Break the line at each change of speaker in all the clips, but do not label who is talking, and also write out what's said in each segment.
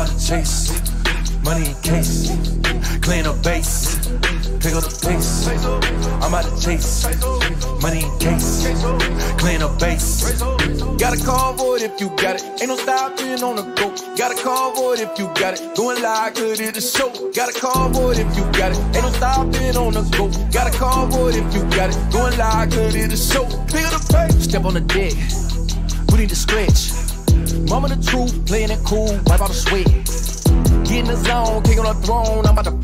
about to chase money in case, clean up base, pick up the pace. I'm about to chase money in case, clean up base.
Got a convoy if you got it. Ain't no stopping on the go. Got a convoy if you got it. Going live, good at the show. Got a convoy if you got it. Ain't no stopping on the go. Got a convoy if you got it. Going live, good at the show. Pick up the pace. Step on the deck. We need to stretch. Mama the truth, playing it cool, wipe out the sweat. Get in the zone, king on the throne, I'm about to.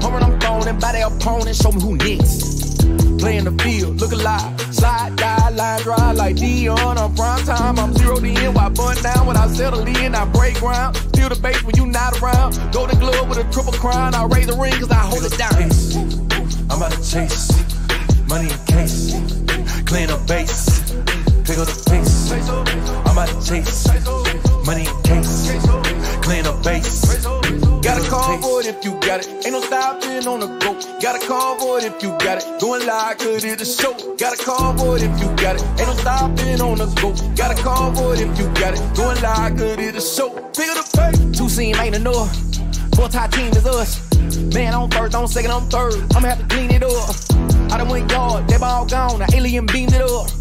Home run, I'm throwing by their opponent, show me who next. Play in the field, look alive. Slide, die, line drive like Deion on prime time. I'm zero to end, while bun down when I settle in. I break ground, feel the base when you not around. Golden glove with a triple crown. I raise the ring cause I hold it down. Chase.
I'm about to chase money in case, clean up base, pick up the pace. I'm chase money in case, clean up base.
Got a convoy if you got it. Ain't no stopping on the go. Got a convoy if you got it. Going live, good at the show. Got a convoy if you got it. Ain't no stopping on the go. Got a convoy if you got it. Going live, good at the show. Up the pace. Two scene ain't enough. Four tie team is us. Man on first, on second, on third. I'ma have to clean it up. I done went yard, they ball gone. The alien beamed it up.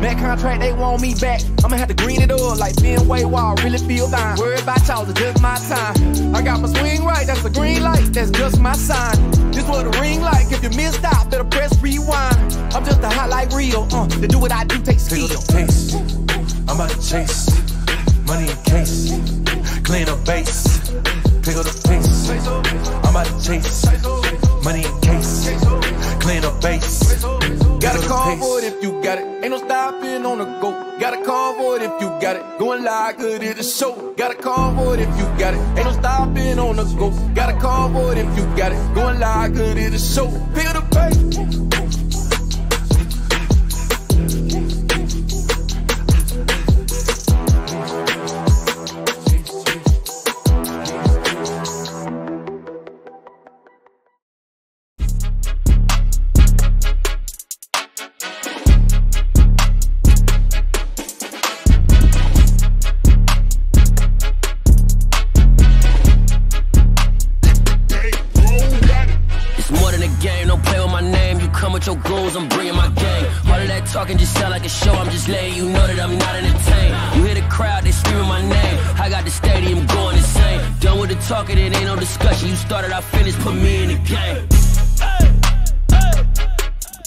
Man contract, they want me back. I'ma have to green it up like Fenway Wall. Really feel fine. Worried about y'all, it's just my time. I got my swing right, that's a green light, that's just my sign. This what a ring like. If you missed out, better press rewind. I'm just a hot like real. Uh, to do what I do takes skill.
the pace. I'm about to chase money in case, clean up base, pick up the pace. I'm about to chase money in case,
Ain't on the go. Got a convoy if you got it. Going live, good at the show. Got a convoy if you got it. Ain't no stopping on the go. Got a convoy if you got it. Going live, good at the show. Up the pace.
Bringing my game. All of that talking just sound like a show. I'm just letting you know that I'm not entertained. You hear the crowd, they screaming my name. I got the stadium going insane. Done with the talking, it ain't no discussion. You started, I finished, put me in the game.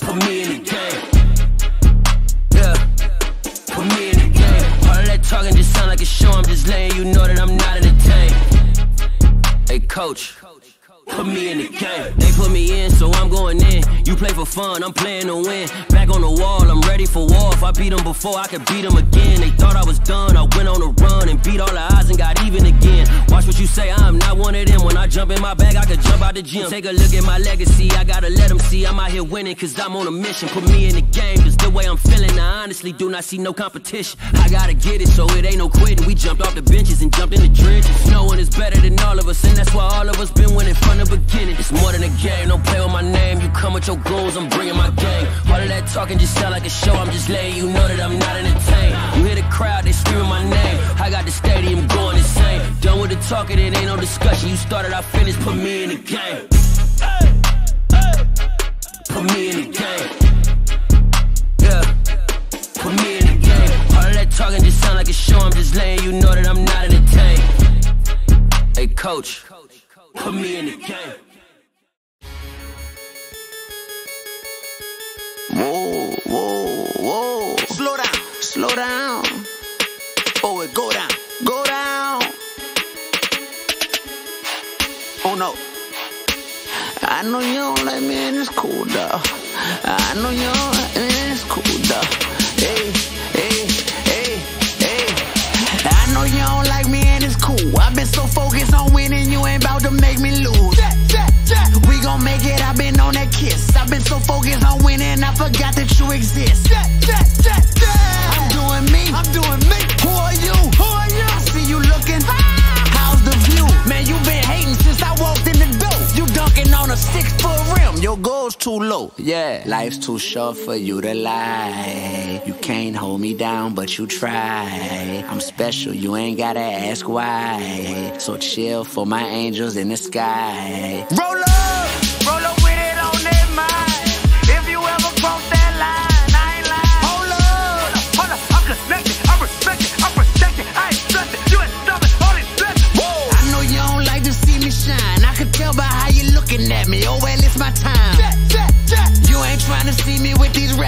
Put me in the game. Yeah. Put me in the game. All of that talking just sound like a show. I'm just letting you know that I'm not entertained. Hey, coach. Put me in the game. They put me in, so I'm going in. You play for fun, I'm playing to win. Back on the wall, I'm ready for war. If I beat them before, I could beat them again. They thought I was done, I went on a run and beat all the odds and got even again. Watch what you say, I'm not one of them. When I jump in my bag, I could jump out the gym. Take a look at my legacy, I gotta let them see I'm out here winning, cause I'm on a mission. Put me in the game, cause the way I'm feeling, I honestly do not see no competition. I gotta get it, so it ain't no. We jumped off the benches and jumped in the trenches. No one is better than all of us, and that's why all of us been winning from the beginning. It's more than a game, don't play with my name. You come with your goals, I'm bringing my game. All of that talking just sound like a show. I'm just letting you know that I'm not entertained. You hear the crowd, they screaming my name. I got the stadium going insane. Done with the talking, it ain't no discussion. You started, I finished, put me in the game. Put me in the game. Letting you know that I'm not entertained. Hey, coach, put me in the game.
Whoa, whoa, whoa. Slow down, slow down. Oh, it go down, go down. Oh no. I know you don't like me and it's cool, dog. I know you don't like me and it's cool. Hey, hey, know you don't like me and it's cool. I've been so focused on winning, you ain't about to make me lose. We gon' make it, I've been on that kiss. I've been so focused on winning, I forgot that you exist. I'm doing your goal's too low. Yeah, life's too short for you to lie. You can't hold me down, but you try. I'm special, you ain't gotta ask why. So chill for my angels in the sky.
Roll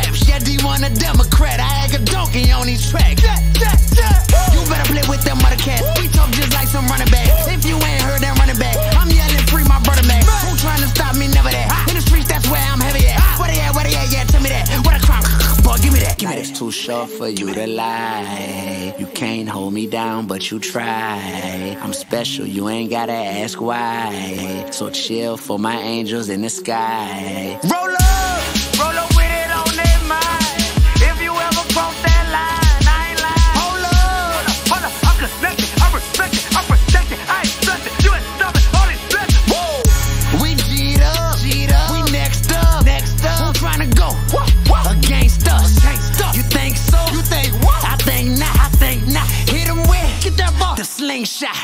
raps. Yeah, D want a Democrat. I act a donkey on these tracks. You better play with them other cats. We talk just like some running backs. If you ain't heard that running back, I'm yelling free my brother man. Who trying to stop me? Never that. In the streets, that's where I'm heavy at. Where they at? Where they at? Yeah, tell me that. What a crime. Boy, give me that. Give me that. It's too short for you to lie. You can't hold me down, but you try. I'm special, you ain't gotta ask why. So chill for my angels in the sky.
Roll up,
slingshot.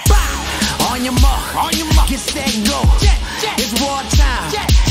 On your mark,
On your mark.
get set, go.
Jet, jet.
It's wartime.
Jet, jet.